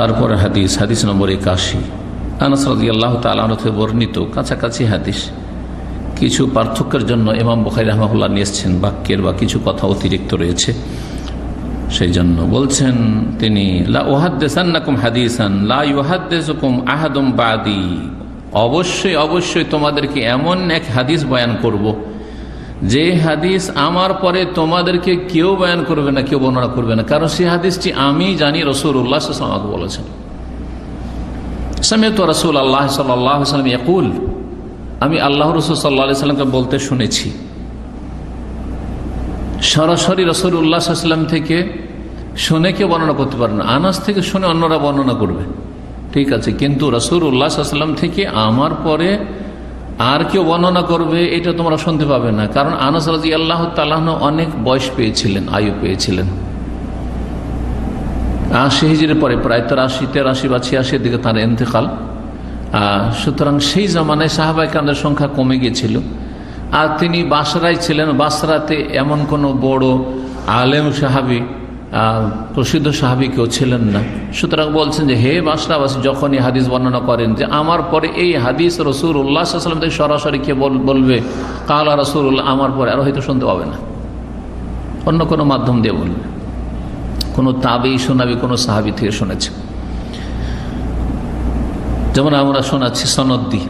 তারপরে হাদিস হাদিস নম্বর একাশি। আনাস রাজি আল্লাহ তালতে বর্ণিত কাছাকাছি হাদিস। কিছু পার্থক্যের জন্য ইমাম বখাই রহমাহুল্লাহ নিয়ে এসছেন বাক্যের বা কিছু কথা অতিরিক্ত রয়েছে। সেই জন্য বলছেন তিনি বাদি। অবশ্যই অবশ্যই তোমাদেরকে এমন এক হাদিস বয়ান করব। যে হাদিস আমার পরে তোমাদেরকে কেউ বয়ান করবে না, কেউ বর্ণনা করবে না। কারণ সেই হাদিসটি আমি জানি রসুল উল্লাহ আমাকে বলেছেন। সামিয়ত রসুল আল্লাহ সাল্লাম ইয়াকুল, আমি আল্লাহ রসুল সাল্লাহ সাল্লামকে বলতে শুনেছি। সরাসরি রসুল উল্লাহ সাল্লাম থেকে শুনে কেউ বর্ণনা করতে পারে না। আনাস থেকে শুনে অন্যরা বর্ণনা করবে। ঠিক আছে, কিন্তু রসুল উল্লাহ সাল্লাম থেকে আমার পরে আর কেউ বর্ণনা করবে, এটা তোমরা শুনতে পাবে না। কারণ আনাস আল্লাহ তালাহ অনেক বয়স পেয়েছিলেন, আয়ু পেয়েছিলেন। আশি হিজের পরে, প্রায় তার আশি তেরাশি বা ছিয়াশির দিকে তার এন্তেকাল সুতরাং সেই জামানায় সাহাবাই কান্দের সংখ্যা কমে গিয়েছিল। আর তিনি বাসরাই ছিলেন, বাসরাতে এমন কোনো বড় আলেম সাহাবি প্রসিদ্ধ সাহাবি কেউ ছিলেন না। সুতরাং বলছেন যে, হে বাসরাবাসী যখন এই হাদিস বর্ণনা করেন যে, আমার পরে এই হাদিস রসুর উল্লাহাম থেকে সরাসরি কে বলবে? কালা রসুর উল্লাহ আমার পরে আর হয়তো শুনতে পাবে না। অন্য কোনো মাধ্যম দিয়ে বলবে। কোনো তাবেই শোনাবি কোনো সাহাবি থেকে শুনেছে। যেমন আমরা শোনাচ্ছি সনদ সনদ্দি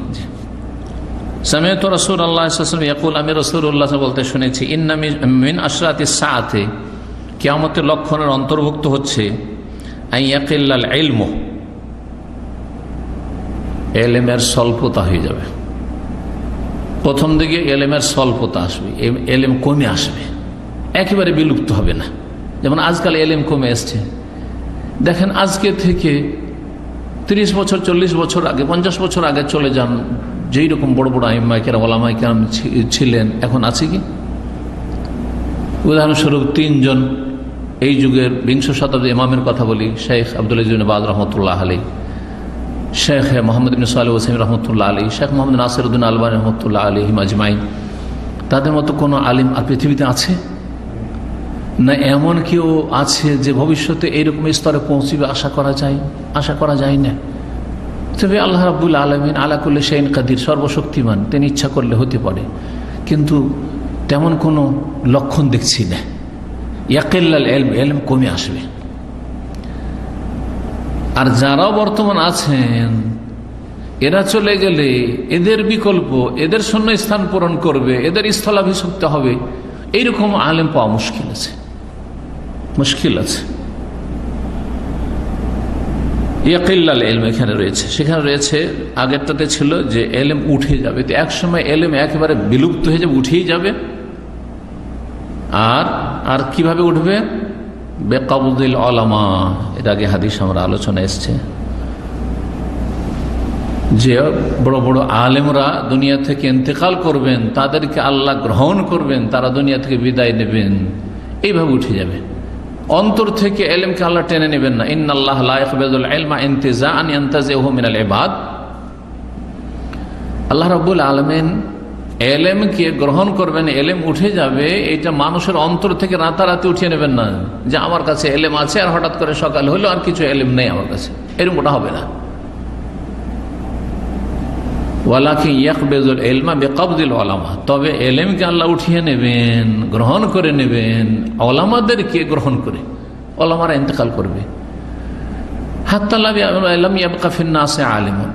সামেত রসুল আল্লাহ ইয়াকুল, আমি রসুল উল্লাহ বলতে শুনেছি ইন্নামি মিন আশরাতি সাথে কেয়ামতের লক্ষণের অন্তর্ভুক্ত হচ্ছে আইয়াকিল্লাল এলম এলেমের স্বল্পতা হয়ে যাবে। প্রথম দিকে এলেমের স্বল্পতা আসবে এলেম কমে আসবে। একেবারে বিলুপ্ত হবে না। যেমন আজকাল এলেম কমে এসছে। দেখেন আজকে থেকে তিরিশ বছর, চল্লিশ বছর আগে, পঞ্চাশ বছর আগে চলে যান যেই রকম বড় বড় আইমাইকেরা ওলামাইকেরাম ছিলেন, এখন আছে কি? উদাহরণস্বরূপ তিনজন এই যুগের বিংশ শতাব্দী ইমামের কথা বলি, শেখ আব্দুল বাদ রহমতুল্লাহ আলী শেখ মোহাম্মদ ইবিন সাল ওসিম রহমতুল্লাহ আলী শেখ মোহাম্মদ নাসিরুদ্দিন আলবান রহমতুল্লাহ আলী হিমাজমাই তাদের মতো কোনো আলিম আর পৃথিবীতে আছে? না এমন কেউ আছে যে ভবিষ্যতে এইরকম স্তরে পৌঁছিবে আশা করা যায়? আশা করা যায় না। তবে আল্লাহ রাবুল আলমিন আলাকুল্লি সেইন কাদির, সর্বশক্তিমান, তিনি ইচ্ছা করলে হতে পারে। কিন্তু তেমন কোনো লক্ষণ দেখছি না। ইয়াকিল্লাল এলম এলম কমে আসবে। আর যারাও বর্তমান আছেন, এরা চলে গেলে এদের বিকল্প, এদের শূন্য স্থান পূরণ করবে, এদের স্থলাভিষক্ত হবে। এইরকম আলেম পাওয়া মুশকিল আছে। মুশকিল আছে। ইয়াকিল্লাল এলম এখানে রয়েছে। সেখানে রয়েছে, আগেরটাতে ছিল যে এলেম উঠে যাবে। তো একসময় এলেম একেবারে বিলুপ্ত হয়ে যাবে, উঠেই যাবে। আর আর কীভাবে উঠবে? বেকাবুদ্দিল আলামা, এর আগে হাদিস আমরা আলোচনা এসছে। যে বড় বড় আলেমরা দুনিয়া থেকে ইন্তেকাল করবেন, তাদেরকে আল্লাহ গ্রহণ করবেন, তারা দুনিয়া থেকে বিদায় নেবেন। এইভাবে উঠে যাবে। অন্তর থেকে এলেমকে আল্লাহ টেনে নেবেন না। ইন আল্লাহ আল্লাহ রবুল আলমেন এলেমকে গ্রহণ করবেন? এলেম উঠে যাবে এটা মানুষের অন্তর থেকে রাতারাতি উঠিয়ে নেবেন না। যে আমার কাছে এলেম আছে আর হঠাৎ করে সকাল হলো আর কিছু এলেম নেই আমার কাছে। এরকম ওটা হবে না। তবে এলেমকে আল্লাহ উঠিয়ে নেবেন, গ্রহণ করে নেবেন। ওলামাদেরকে গ্রহণ করে। ওলামারা ইন্তকাল করবে।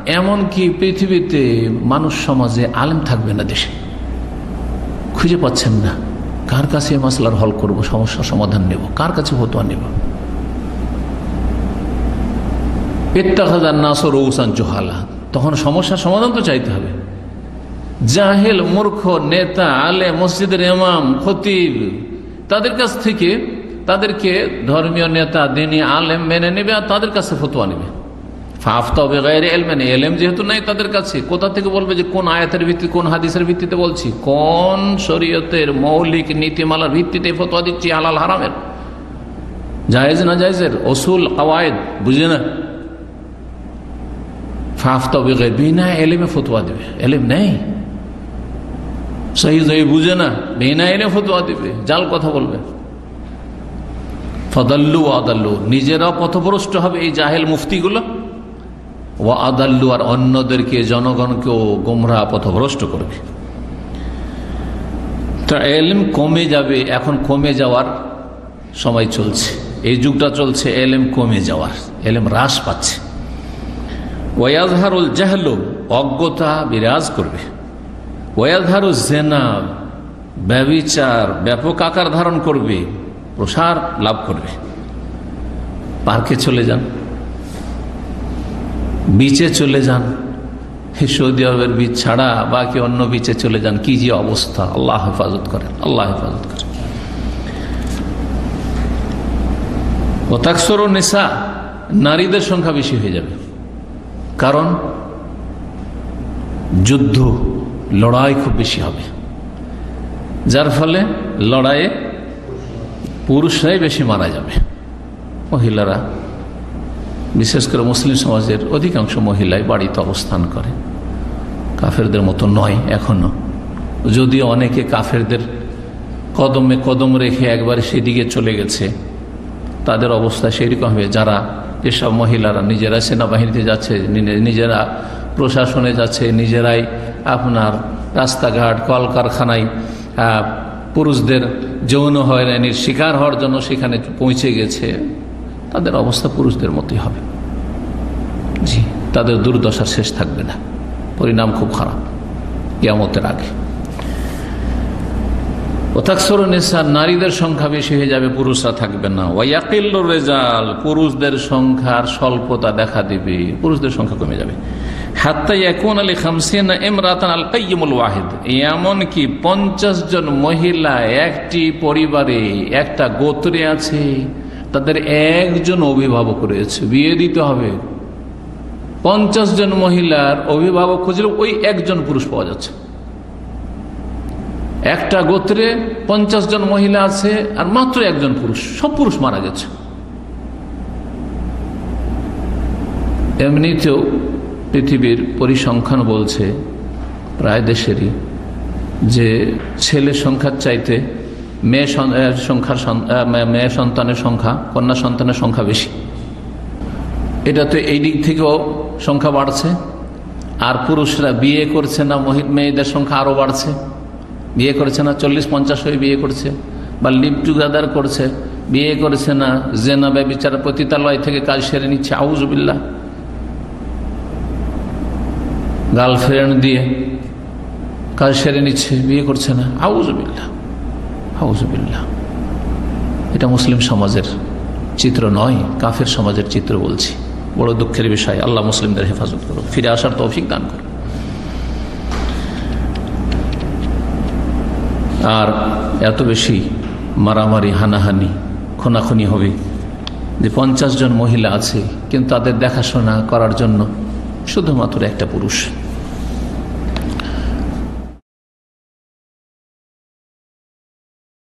এমনকি পৃথিবীতে মানুষ সমাজে আলেম থাকবে না দেশে? খুঁজে পাচ্ছেন না। কার কাছে মাসলার হল করব, সমস্যা সমাধান নেব? কার কাছে ফতোয়া নেব? জোহালা। তখন সমস্যার সমাধান তো চাইতে হবে। জাহেল, মূর্খ, নেতা আলে মসজিদের এমাম খতিব, তাদের কাছ থেকে তাদেরকে ধর্মীয় নেতা, দিনী, আলেম মেনে নেবে আর তাদের কাছে ফতোয়া নেবে। এলেম যেহেতু নাই তাদের কাছে, কোথা থেকে বলবে যে কোন কোন হাদিসের ভিত্তিতে বলছি? কোন মৌলিক নীতিমালার ভিত্তিতে দিচ্ছি হারামের? জায়েজ না জায়েজের? অসুল বুঝে না? ফাফতা এলেমে এলেম বুঝে না? বিনা এলে ফতোয়া দেবে। জাল কথা বলবে। ফদাল্লু আদাল্লু। নিজেরাও পথভ্রষ্ট হবে এই জাহেল মুফতিগুলো। ও আদাল্লু আর অন্যদেরকে, জনগণকেও গোমরা পথভ্রষ্ট করবে। তা এলম কমে যাবে, এখন কমে যাওয়ার সময় চলছে। এই যুগটা চলছে এলএম কমে যাওয়ার এলএম হ্রাস পাচ্ছে। ওয়াজহারুল জাহলু অজ্ঞতা বিরাজ করবে। ওয়াজহারু জেনা, ব্যবিচার, ব্যাপক আকার ধারণ করবে। প্রসার লাভ করবে। পার্কে চলে যান। বিচে চলে যান। সৌদি আরবের বীজ ছাড়া বাকি অন্য বিচে চলে যান। কি যে অবস্থা। আল্লাহ হেফাজত করেন। আল্লাহ হেফাজত করেন। ওতাকসর নেশা নারীদের সংখ্যা বেশি হয়ে যাবে। কারণ যুদ্ধ, লড়াই খুব বেশি হবে। যার ফলে লড়াইয়ে পুরুষরাই বেশি মারা যাবে। মহিলারা, বিশেষ করে মুসলিম সমাজের অধিকাংশ মহিলাই বাড়িতে অবস্থান করে। কাফেরদের মতো নয় এখনও। যদিও অনেকে কাফেরদের কদমে কদম রেখে একবার সেদিকে চলে গেছে, তাদের অবস্থা সেরকম হবে। যারা যেসব মহিলারা, নিজেরা সেনাবাহিনীতে যাচ্ছে নিজেরা প্রশাসনে যাচ্ছে, নিজেরাই আপনার রাস্তাঘাট, কলকারখানায় পুরুষদের যৌন হয়রানির শিকার হওয়ার জন্য সেখানে পৌঁছে গেছে। তাদের অবস্থা পুরুষদের মতোই হবে। জি, তাদের দুর্দশা শেষ থাকবে না। পরিণাম খুব খারাপ। কেয়ামতের আগে। ওথাকসর নেশার নারীদের সংখ্যা বেশি হয়ে যাবে, পুরুষরা থাকবে না। ওয়াকিল রেজাল, পুরুষদের সংখ্যার স্বল্পতা দেখা দিবে, পুরুষদের সংখ্যা কমে যাবে। এমনকি পঞ্চাশ জন মহিলা একটি পরিবারে একটা গোত্রে আছে, তাদের একজন অভিভাবক রয়েছে। বিয়ে দিতে হবে। পঞ্চাশ জন মহিলার অভিভাবক খুঁজলে ওই একজন পুরুষ পাওয়া যাচ্ছে। একটা গোত্রে পঞ্চাশ জন মহিলা আছে আর মাত্র একজন পুরুষ, সব পুরুষ মারা গেছে। এমনিতেও পৃথিবীর পরিসংখ্যান বলছে, প্রায় দেশেরই, যে ছেলে সংখ্যার চাইতে মেয়ে সংখ্যার মেয়ে সন্তানের সংখ্যা, কন্যা সন্তানের সংখ্যা বেশি। এটা তো এই দিক থেকেও সংখ্যা বাড়ছে। আর পুরুষরা বিয়ে করছে না মহিত মেয়েদের সংখ্যা আরও বাড়ছে। বিয়ে করছে না, চল্লিশ পঞ্চাশ হয়ে বিয়ে করছে। বা লিভ টুগেদার করছে, বিয়ে করেছে না, জেনা ব্যবচার পতিতালয় থেকে কাজ সেরে নিচ্ছে আউজবিল্লা গার্লফ্রেন্ড দিয়ে কাজ সেরে নিচ্ছে, বিয়ে করছে না। আউজবিল্লা আউজবিল্লা এটা মুসলিম সমাজের চিত্র নয়, কাফের সমাজের চিত্র বলছি। বড় দুঃখের বিষয়, আল্লাহ মুসলিমদের হেফাজত করো ফিরে আসার তৌফিক দান করো আর এত বেশি মারামারি, হানাহানি, খোনাখুনি হবে যে পঞ্চাশ জন মহিলা আছে, কিন্তু তাদের দেখাশোনা করার জন্য শুধুমাত্র একটা পুরুষ।